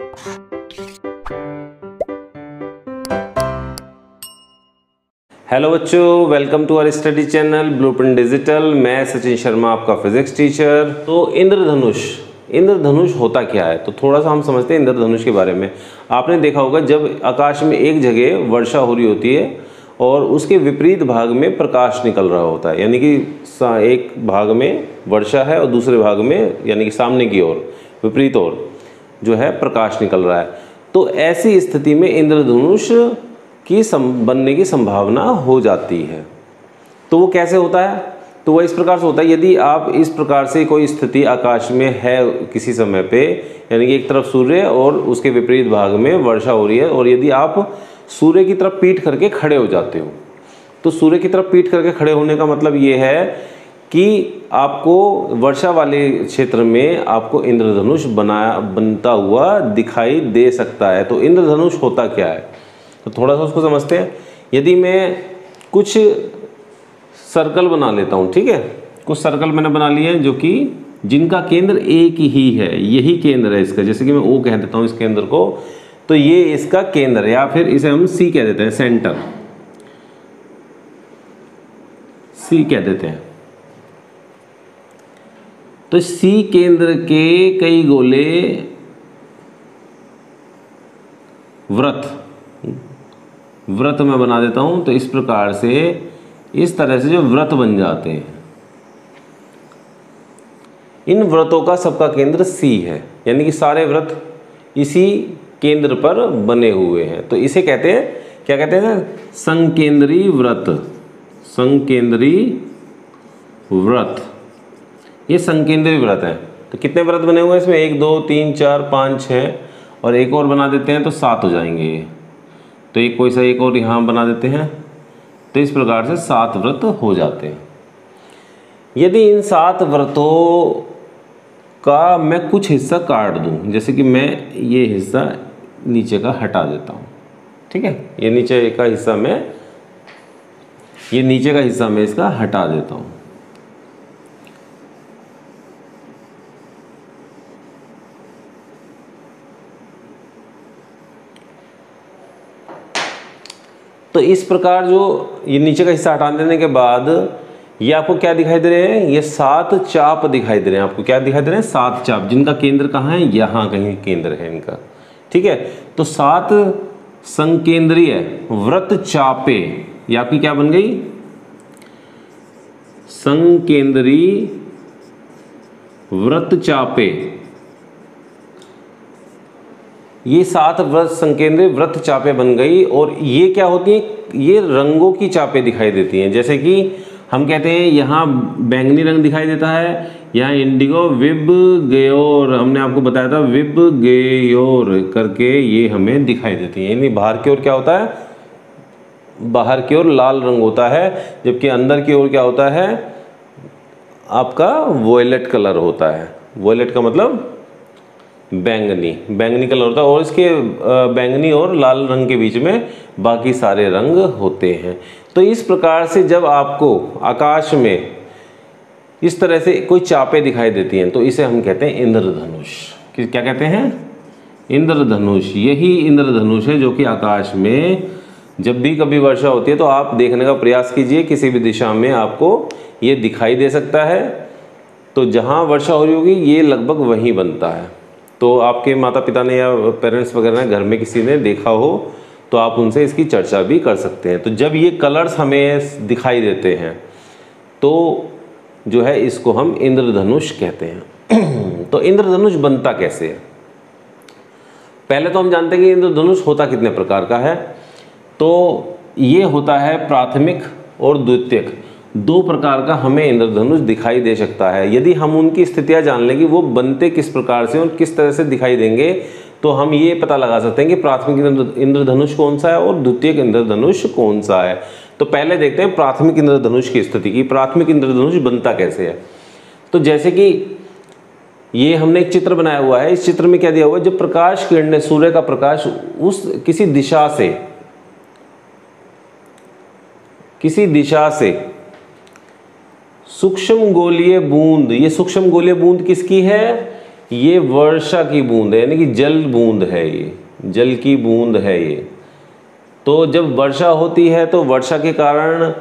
Hello बच्चों. Welcome to our study channel blueprint digital मैं सचिन शर्मा, आपका फिजिक्स टीचर तो इंद्रधनुष इंद्रधनुष होता क्या है? तो थोड़ा सा हम समझते हैं इंद्रधनुष के बारे में. आपने देखा होगा, जब आकाश में एक जगह वर्षा हो रही होती है और उसके विपरीत भाग में प्रकाश निकल रहा होता है, यानी कि एक भाग में वर्षा है और दूसरे भाग में, यानी कि सामने की ओर, विपरीत ओर. जो है प्रकाश निकल रहा है। तो ऐसी स्थिति में इंद्रधनुष की सम बनने की संभावना हो जाती है। तो वो कैसे होता है? तो वह इस प्रकार से होता है, यदि आप इस प्रकार से कोई स्थिति आकाश में है किसी समय पे, यानी कि एक तरफ़ सूर्य और उसके विपरीत भाग में वर्षा हो रही है, और यदि आप सूर्य की तरफ़ पीठ करके खड़े हो जाते हो तो सूर्य की तरफ़ पीठ करके खड़े होने का मतलब ये है कि आपको वर्षा वाले क्षेत्र में आपको इंद्रधनुष बनाया, बनता हुआ दिखाई दे सकता है। तो इंद्रधनुष होता क्या है? तो थोड़ा सा उसको समझते हैं। यदि मैं कुछ सर्कल बना लेता हूँ, ठीक है? कुछ सर्कल मैंने बना लिए हैं जो कि जिनका केंद्र एक ही है, यही केंद्र है इसका। जैसे कि मैं ओ कह देता हूँ इस केंद्र को तो ये इसका केंद्र या फिर इसे हम सी कह देते हैं, सेंटर। सी कह देते हैं। तो सी केंद्र के कई गोले व्रत व्रत में बना देता हूँ तो इस प्रकार से इस तरह से जो व्रत बन जाते हैं। इन व्रतों का सबका केंद्र सी है, यानी कि सारे व्रत इसी केंद्र पर बने हुए हैं। तो इसे कहते हैं, क्या कहते हैं? संकेंद्री व्रत संकेंद्री व्रत। ये संकेंद्री व्रत है। तो कितने व्रत बने हुए हैं इसमें? एक, दो, तीन, चार, पाँच छः और एक और बना देते हैं तो सात हो जाएँगे ये। तो एक कोई सा एक और यहाँ बना देते हैं तो इस प्रकार से सात व्रत हो जाते हैं। यदि इन सात व्रतों का मैं कुछ हिस्सा काट दूँ, जैसे कि मैं ये हिस्सा नीचे का हटा देता हूँ, ठीक है? ये नीचे का हिस्सा मैं, ये नीचे का हिस्सा मैं इसका हटा देता हूँ। तो इस प्रकार जो ये नीचे का हिस्सा हटा देने के बाद ये आपको क्या दिखाई दे रहे हैं? ये सात चाप दिखाई दे रहे हैं आपको। क्या दिखाई दे रहे हैं? सात चाप। जिनका केंद्र कहाँ है? यहाँ कहीं केंद्र है इनका। ठीक है? तो सात संकेंद्रीय व्रत चापे। ये आपकी क्या बन गई? संकेंद्री व्रत चापे। ये सात व्रत संकेंद्र व्रत चापे बन गई और ये क्या होती हैं? ये रंगों की चापे दिखाई देती हैं। जैसे कि हम कहते हैं, यहाँ बैंगनी रंग दिखाई देता है, यहाँ इंडिगो, विब, गेयोर। हमने आपको बताया था, विब, गेयोर करके ये हमें दिखाई देती है। यानी बाहर की ओर क्या होता है? बाहर की ओर लाल रंग होता है, जबकि अंदर की ओर क्या होता है? आपका वॉयलेट कलर होता है। वॉयलेट का मतलब बैंगनी। बैंगनी कलर होता है और इसके बैंगनी और लाल रंग के बीच में बाकी सारे रंग होते हैं। तो इस प्रकार से जब आपको आकाश में इस तरह से कोई चापे दिखाई देती हैं तो इसे हम कहते हैं इंद्रधनुष। क्या कहते हैं? इंद्रधनुष। यही इंद्रधनुष है जो कि आकाश में जब भी कभी वर्षा होती है तो आप देखने का प्रयास कीजिए, किसी भी दिशा में आपको ये दिखाई दे सकता है। तो जहाँ वर्षा हो रही होगी, ये लगभग वहीं बनता है। तो आपके माता पिता ने या पेरेंट्स वगैरह ने, घर में किसी ने देखा हो तो आप उनसे इसकी चर्चा भी कर सकते हैं। तो जब ये कलर्स हमें दिखाई देते हैं तो जो है इसको हम इंद्रधनुष कहते हैं। तो इंद्रधनुष बनता कैसे है? पहले तो हम जानते हैं कि इंद्रधनुष होता कितने प्रकार का है। तो ये होता है प्राथमिक और द्वितीयक। दो प्रकार का हमें इंद्रधनुष दिखाई दे सकता है। यदि हम उनकी स्थितियाँ जान लें कि वो बनते किस प्रकार से और किस तरह से दिखाई देंगे तो हम ये पता लगा सकते हैं कि प्राथमिक इंद्रधनुष कौन सा है और द्वितीय इंद्रधनुष कौन सा है। तो पहले देखते हैं प्राथमिक इंद्रधनुष की स्थिति की, प्राथमिक इंद्रधनुष बनता कैसे है। तो जैसे कि ये हमने एक चित्र बनाया हुआ है, इस चित्र में क्या दिया हुआ है, जब प्रकाश किरण सूर्य का प्रकाश उस किसी दिशा से, किसी दिशा से सूक्ष्म गोलीय बूंद, ये सूक्ष्म गोलीय बूंद किसकी है? ये वर्षा की बूंद है, यानी कि जल बूंद है ये, जल की बूंद है ये। तो जब वर्षा होती है तो वर्षा के कारण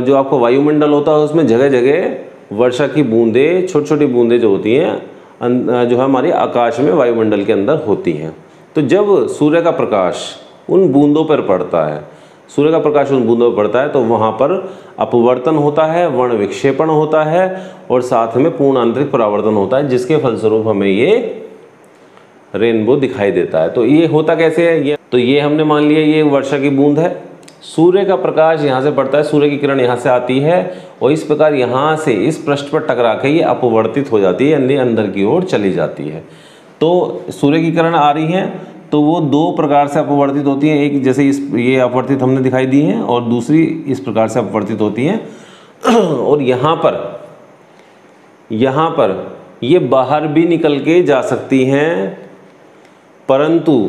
जो आपको वायुमंडल होता है, उसमें जगह जगह वर्षा की बूंदें छोटी छोटी बूंदें जो होती हैं जो है हमारी आकाश में वायुमंडल के अंदर होती हैं। तो जब सूर्य का प्रकाश उन बूंदों पर पड़ता है सूर्य का प्रकाश उन बूंदों पर पड़ता है तो वहाँ पर अपवर्तन होता है, वर्ण विक्षेपण होता है, और साथ में पूर्ण आंतरिक परावर्तन होता है, जिसके फलस्वरूप हमें ये रेनबो दिखाई देता है। तो ये होता कैसे है? ये तो ये हमने मान लिया, ये वर्षा की बूंद है। सूर्य का प्रकाश यहाँ से पड़ता है, सूर्य की किरण यहाँ से आती है, और इस प्रकार यहाँ से इस पृष्ठ पर टकरा के ये अपवर्तित हो जाती है, यानी अंदर की ओर चली जाती है। तो सूर्य की किरण आ रही है तो वो दो प्रकार से अपवर्तित होती हैं। एक जैसे इस, ये अपवर्तित हमने दिखाई दी हैं और दूसरी इस प्रकार से अपवर्तित होती हैं। और यहाँ पर यहाँ पर ये बाहर भी निकल के जा सकती हैं, परंतु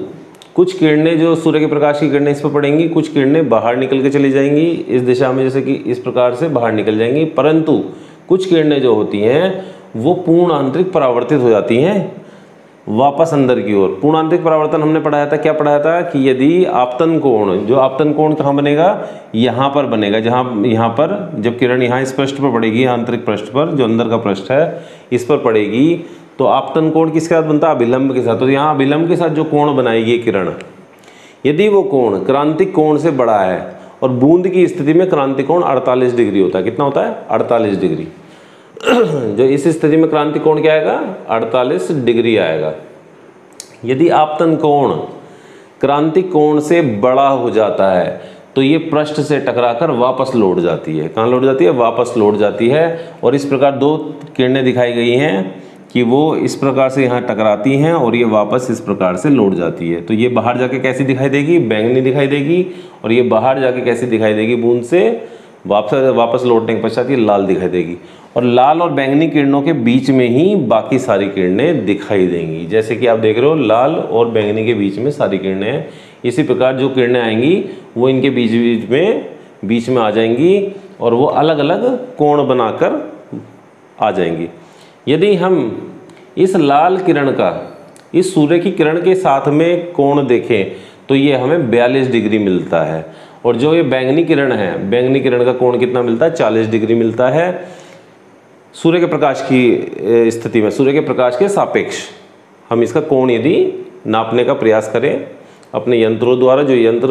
कुछ किरणें जो सूर्य के प्रकाश की किरणें इस पर पड़ेंगी, कुछ किरणें बाहर निकल के चली जाएँगी। इस दिशा में जैसे कि इस प्रकार से बाहर निकल जाएँगी, परंतु कुछ किरणें जो होती हैं, वो पूर्ण आंतरिक परावर्तित हो जाती हैं। वापस अंदर की ओर। पूर्ण आंतरिक परावर्तन हमने पढ़ाया था, क्या पढ़ाया था? कि यदि आपतन कोण, जो आपतन कोण कहाँ बनेगा? यहाँ पर बनेगा, जहाँ, यहाँ पर, जब किरण यहाँ इस पृष्ठ पर पड़ेगी आंतरिक पृष्ठ पर, जो अंदर का पृष्ठ है, इस पर पड़ेगी तो आपतन कोण किसके साथ बनता है? अभिलंब के साथ। तो यहाँ अभिलंब के साथ जो कोण बनाएगी किरण, यदि वो कोण क्रांतिक कोण से बड़ा है, और बूंद की स्थिति में क्रांतिक कोण 48 डिग्री होता है, कितना होता है? 48 डिग्री। जो इस स्थिति में क्रांति कोण क्या आएगा? 48 डिग्री आएगा। यदि आपतन कोण क्रांतिक कोण से बड़ा हो जाता है तो ये पृष्ठ से टकराकर वापस लौट जाती है। कहाँ लौट जाती है? वापस लौट जाती है। और इस प्रकार दो किरणें दिखाई गई हैं कि वो इस प्रकार से यहाँ टकराती हैं और ये वापस इस प्रकार से लौट जाती है। तो ये बाहर जाके कैसी दिखाई देगी? बैंगनी दिखाई देगी। और ये बाहर जाके कैसी दिखाई देगी? बूंद से वापस वापस लौटने के पश्चात ये लाल दिखाई देगी। और लाल और बैंगनी किरणों के बीच में ही बाकी सारी किरणें दिखाई देंगी। जैसे कि आप देख रहे हो, लाल और बैंगनी के बीच में सारी किरणें हैं। इसी प्रकार जो किरणें आएँगी, वो इनके बीच बीच में बीच में आ जाएँगी और वो अलग अलग कोण बनाकर आ जाएँगी। यदि हम इस लाल किरण का, इस सूर्य की किरण के साथ में कोण देखें तो ये हमें 42 डिग्री मिलता है। और जो ये बैंगनी किरण है, बैंगनी किरण का कोण कितना मिलता है? 40 डिग्री मिलता है। सूर्य के प्रकाश की स्थिति में, सूर्य के प्रकाश के सापेक्ष। हम इसका कोण यदि नापने का प्रयास करें, अपने यंत्रों द्वारा जो यंत्र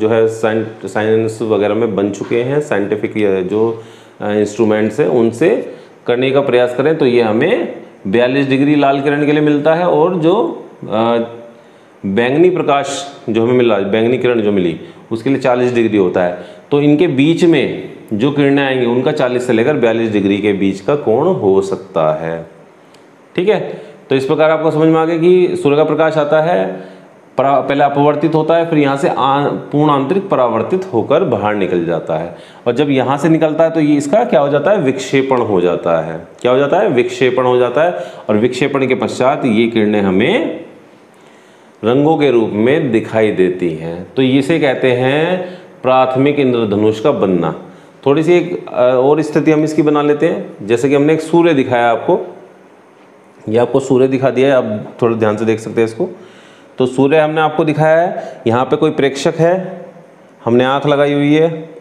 जो है साइंस वगैरह में बन चुके हैं साइंटिफिक जो इंस्ट्रूमेंट्स हैं, उनसे करने का प्रयास करें तो ये हमें 42 डिग्री लाल किरण के लिए मिलता है और जो बैंगनी प्रकाश जो हमें मिला, बैंगनी किरण जो मिली, उसके लिए 40 डिग्री होता है। तो इनके बीच में जो किरणें आएँगी, उनका 40 से लेकर 42 डिग्री के बीच का कोण हो सकता है। ठीक है? तो इस प्रकार आपको समझ में आ गया कि सूर्य का प्रकाश आता है पहले अपवर्तित होता है, फिर यहाँ से पूर्ण आंतरिक परावर्तित होकर बाहर निकल जाता है। और जब यहाँ से निकलता है तो ये इसका क्या हो जाता है? विक्षेपण हो जाता है। क्या हो जाता है? विक्षेपण हो जाता है। और विक्षेपण के पश्चात ये किरणें हमें रंगों के रूप में दिखाई देती हैं। तो इसे कहते हैं प्राथमिक इंद्रधनुष का बनना। थोड़ी सी एक और स्थिति हम इसकी बना लेते हैं। जैसे कि हमने एक सूर्य दिखाया आपको। ये आपको सूर्य दिखा दिया है, आप थोड़ा ध्यान से देख सकते हैं इसको। तो सूर्य हमने आपको दिखाया है, यहाँ पे कोई प्रेक्षक है, हमने आँख लगाई हुई है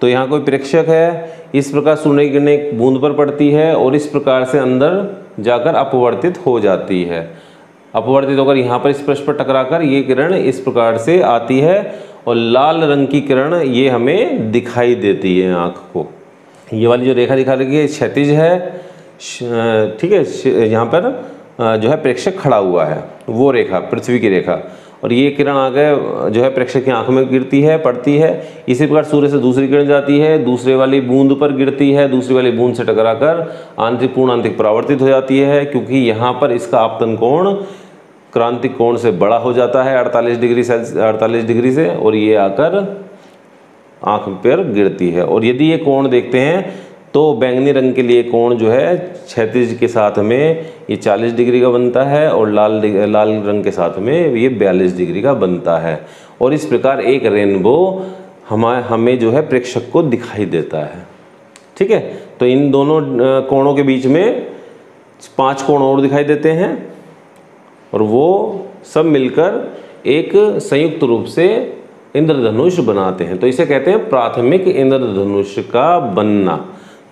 तो यहाँ कोई प्रेक्षक है, इस प्रकार सूर्य की किरणें एक बूंद पर पड़ती है और इस प्रकार से अंदर जाकर अपवर्तित हो जाती है। अपवर्तित होकर यहाँ पर पृष्ठ पर टकराकर ये किरण इस प्रकार से आती है और लाल रंग की किरण ये हमें दिखाई देती है आँख को। ये वाली जो रेखा दिखा रही है क्षतिज है ठीक है यहाँ पर जो है प्रेक्षक खड़ा हुआ है, वो रेखा, पृथ्वी की रेखा। और ये किरण आगे जो है प्रेक्षक की आँख में गिरती है, पड़ती है। इसी प्रकार सूर्य से दूसरी किरण जाती है, दूसरे वाली बूंद पर गिरती है, दूसरी वाली बूंद से टकराकर आंतरिक पूर्ण आंतरिक परावर्तित हो जाती है, क्योंकि यहाँ पर इसका आपतन कोण क्रांतिक कोण से बड़ा हो जाता है 48 डिग्री सेल्सियस 48 डिग्री से, और ये आकर आँख पर गिरती है। और यदि ये कोण देखते हैं तो बैंगनी रंग के लिए कोण जो है, क्षैतिज के साथ में ये 40 डिग्री का बनता है, और लाल लाल रंग के साथ में ये 42 डिग्री का बनता है। और इस प्रकार एक रेनबो हमारे हमें जो है प्रेक्षक को दिखाई देता है। ठीक है? तो इन दोनों कोणों के बीच में पाँच कोण और दिखाई देते हैं। और वो सब मिलकर एक संयुक्त रूप से इंद्रधनुष बनाते हैं। तो इसे कहते हैं प्राथमिक इंद्रधनुष का बनना।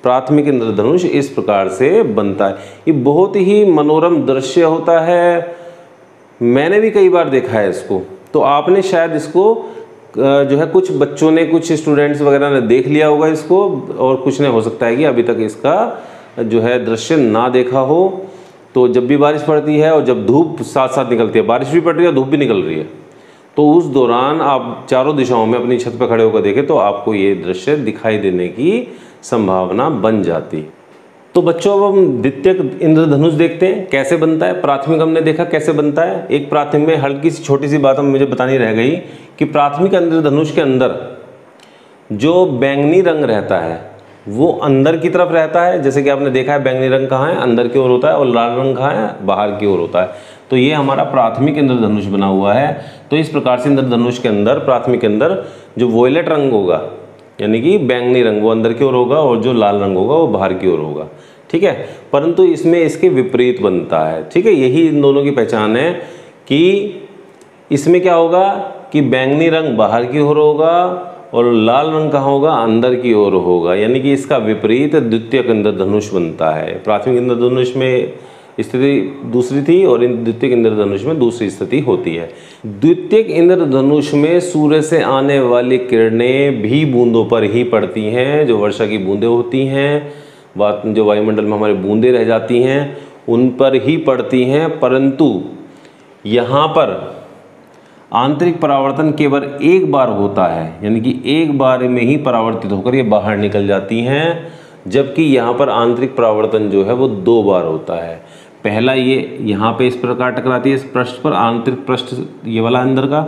प्राथमिक इंद्रधनुष इस प्रकार से बनता है। ये बहुत ही मनोरम दृश्य होता है। मैंने भी कई बार देखा है इसको। तो आपने शायद इसको जो है कुछ बच्चों ने, कुछ स्टूडेंट्स वगैरह ने देख लिया होगा इसको, और कुछ ने, हो सकता है कि अभी तक इसका जो है दृश्य ना देखा हो। तो जब भी बारिश पड़ती है और जब धूप साथ साथ निकलती है, बारिश भी पड़ रही है, धूप भी निकल रही है तो उस दौरान आप चारों दिशाओं में अपनी छत पर खड़े होकर देखें तो आपको ये दृश्य दिखाई देने की संभावना बन जाती तो बच्चों, अब हम द्वितीय इंद्रधनुष देखते हैं, कैसे बनता है? प्राथमिक हमने देखा कैसे बनता है। एक प्राथमिक में हल्की सी छोटी सी बात हम मुझे बतानी रह गई कि प्राथमिक इंद्रधनुष के अंदर जो बैंगनी रंग रहता है वो अंदर की तरफ़ रहता है, जैसे कि आपने देखा है बैंगनी रंग कहाँ है, अंदर की ओर होता है और लाल रंग कहाँ है, बाहर की ओर होता है। तो ये हमारा प्राथमिक इंद्रधनुष बना हुआ है। तो इस प्रकार से इंद्रधनुष के अंदर, प्राथमिक के अंदर जो वोयलेट रंग होगा, यानी कि बैंगनी रंग, वो अंदर की ओर होगा और जो लाल रंग होगा, वो बाहर की ओर होगा। ठीक है? परंतु इसमें इसके विपरीत बनता है। ठीक है? यही इन दोनों की पहचान है कि इसमें क्या होगा कि बैंगनी रंग बाहर की ओर होगा और लाल रंग कहाँ होगा, अंदर की ओर होगा। यानी कि इसका विपरीत द्वितीय इंद्रधनुष बनता है। प्राथमिक इंद्रधनुष में स्थिति दूसरी थी और इन द्वितीय इंद्रधनुष में दूसरी स्थिति होती है। द्वितीय इंद्रधनुष में सूर्य से आने वाली किरणें भी बूंदों पर ही पड़ती हैं, जो वर्षा की बूंदें होती हैं बात जो वायुमंडल में हमारे बूंदें रह जाती हैं, उन पर ही पड़ती हैं। परंतु यहाँ पर आंतरिक परावर्तन केवल एक बार होता है, यानी कि एक बार में ही परावर्तित होकर ये बाहर निकल जाती हैं, जबकि यहाँ पर आंतरिक परावर्तन जो है वो दो बार होता है। पहला ये यहाँ पे इस प्रकार टकराती है, इस पृष्ठ पर आंतरिक पृष्ठ, ये वाला अंदर का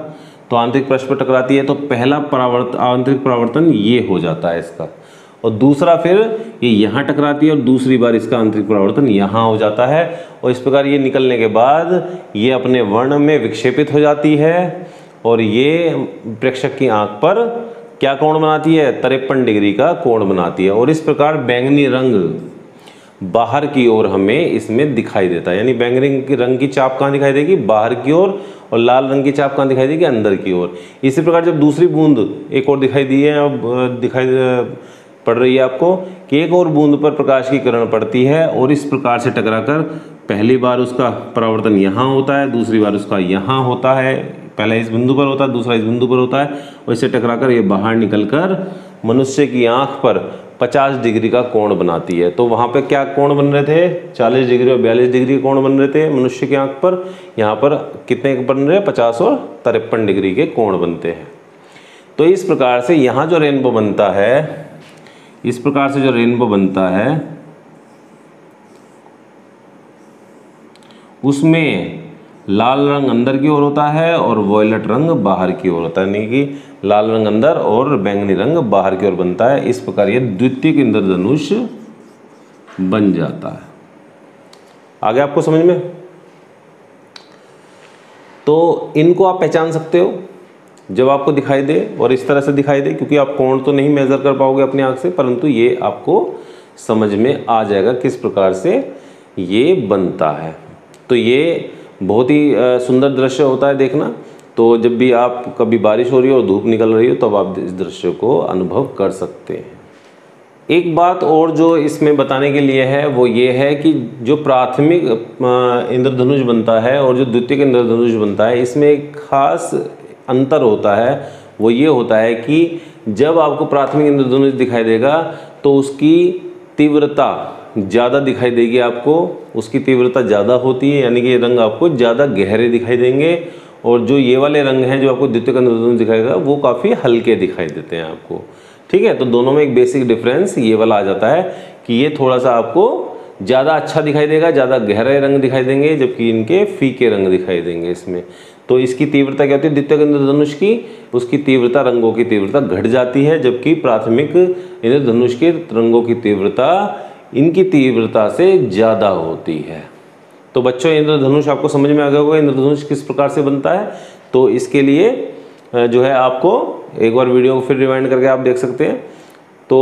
तो आंतरिक पृष्ठ पर टकराती है तो पहला परावर्तन आंतरिक परावर्तन ये हो जाता है इसका। और दूसरा फिर ये यहाँ टकराती है और दूसरी बार इसका आंतरिक परावर्तन यहाँ हो जाता है और इस प्रकार ये निकलने के बाद ये अपने वर्ण में विक्षेपित हो जाती है और ये प्रेक्षक की आँख पर क्या कोण बनाती है? तिरपन डिग्री का कोण बनाती है और इस प्रकार बैंगनी रंग बाहर की ओर हमें इसमें दिखाई देता है। यानी बैंगनी रंग की चाप कहाँ दिखाई देगी? बाहर की ओर और लाल रंग की चाप कहाँ दिखाई देगी? अंदर की ओर। इसी प्रकार जब दूसरी बूंद एक और दिखाई दी है, अब दिखाई पड़ रही है आपको कि एक और बूंद पर प्रकाश की किरण पड़ती है और इस प्रकार से टकराकर पहली बार उसका परावर्तन यहाँ होता है, दूसरी बार उसका यहाँ होता है। पहला इस बिंदु पर होता है, दूसरा इस बिंदु पर होता है और इससे टकराकर ये बाहर निकलकर मनुष्य की आँख पर 50 डिग्री का कोण बनाती है। तो वहाँ पे क्या कोण बन रहे थे? 40 डिग्री और 42 डिग्री कोण बन रहे थे मनुष्य की आँख पर। यहाँ पर कितने बन रहे हैं? पचास और तिरपन डिग्री के कोण बनते हैं। तो इस प्रकार से यहाँ जो रेनबो बनता है इस प्रकार से जो रेनबो बनता है, उसमें लाल रंग अंदर की ओर होता है और वॉयलेट रंग बाहर की ओर होता है। यानी कि लाल रंग अंदर और बैंगनी रंग बाहर की ओर बनता है। इस प्रकार ये द्वितीय इंद्रधनुष बन जाता है। आगे आपको समझ में? तो इनको आप पहचान सकते हो। जब आपको दिखाई दे और इस तरह से दिखाई दे, क्योंकि आप कोण तो नहीं मेज़र कर पाओगे अपनी आँख से, परंतु ये आपको समझ में आ जाएगा किस प्रकार से ये बनता है। तो ये बहुत ही सुंदर दृश्य होता है देखना। तो जब भी आप, कभी बारिश हो रही हो और धूप निकल रही हो, तब आप इस दृश्य को अनुभव कर सकते हैं। एक बात और जो इसमें बताने के लिए है, वो ये है कि जो प्राथमिक इंद्रधनुष बनता है और जो द्वितीय इंद्रधनुष बनता है, इसमें एक खास अंतर होता है, वो ये होता है कि जब आपको प्राथमिक इंद्रधनुष दिखाई देगा तो उसकी तीव्रता ज़्यादा दिखाई देगी आपको, उसकी तीव्रता ज़्यादा होती है, यानी कि ये रंग आपको ज़्यादा गहरे दिखाई देंगे, और जो ये वाले रंग हैं जो आपको द्वितीय इंद्रधनुष दिखाएगा वो काफ़ी हल्के दिखाई देते हैं आपको। ठीक है तो दोनों में एक बेसिक डिफरेंस ये वाला आ जाता है कि ये थोड़ा सा आपको ज़्यादा अच्छा दिखाई देगा, ज़्यादा गहरे रंग दिखाई देंगे, जबकि इनके फीके रंग दिखाई देंगे इसमें। तो इसकी तीव्रता क्या होती है? द्वितीय इंद्रधनुष की, उसकी तीव्रता रंगों की तीव्रता घट जाती है, जबकि प्राथमिक इंद्रधनुष के रंगों की तीव्रता, इनकी तीव्रता से ज़्यादा होती है। तो बच्चों, इंद्रधनुष आपको समझ में आ गया होगा, इंद्रधनुष किस प्रकार से बनता है। तो इसके लिए जो है आपको एक बार वीडियो को फिर रिवाइंड करके आप देख सकते हैं। तो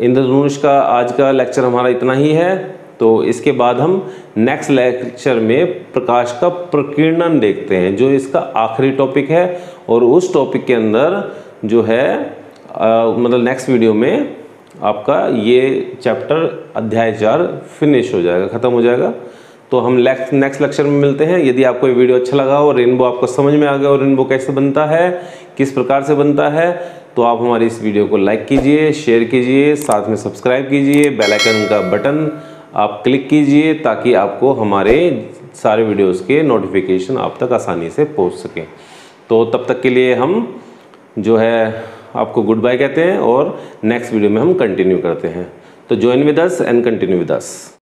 इंद्रधनुष का आज का लेक्चर हमारा इतना ही है। तो इसके बाद हम नेक्स्ट लेक्चर में प्रकाश का प्रकीर्णन देखते हैं जो इसका आखिरी टॉपिक है और उस टॉपिक के अंदर जो है आ, मतलब नेक्स्ट वीडियो में आपका ये चैप्टर अध्याय चार फिनिश हो जाएगा ख़त्म हो जाएगा। तो हम नेक्स्ट लेक्चर में मिलते हैं। यदि आपको ये वीडियो अच्छा लगा और रेनबो आपको समझ में आ गया और रेनबो कैसे बनता है किस प्रकार से बनता है तो आप हमारी इस वीडियो को लाइक कीजिए शेयर कीजिए साथ में सब्सक्राइब कीजिए बेल आइकन का बटन आप क्लिक कीजिए ताकि आपको हमारे सारे वीडियोस के नोटिफिकेशन आप तक आसानी से पहुँच सकें। तो तब तक के लिए हम जो है आपको गुड बाय कहते हैं और नेक्स्ट वीडियो में हम कंटिन्यू करते हैं। तो join with us and continue with us